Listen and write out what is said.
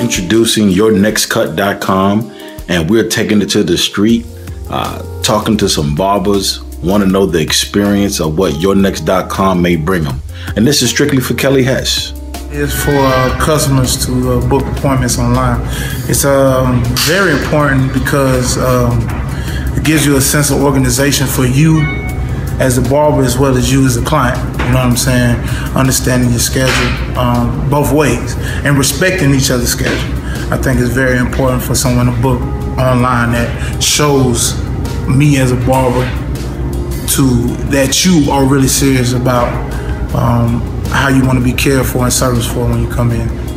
introducing yournextcut.com and we're taking it to the street, uh, talking to some barbers, want to know the experience of what yournext.com may bring them. And this is strictly for Kelly Hess. It's for uh, customers to uh, book appointments online. It's um, very important because um, it gives you a sense of organization for you as a barber as well as you as a client. You know what I'm saying? Understanding your schedule um, both ways and respecting each other's schedule. I think is very important for someone to book online that shows me as a barber to that you are really serious about um, how you want to be cared for and serviced for when you come in.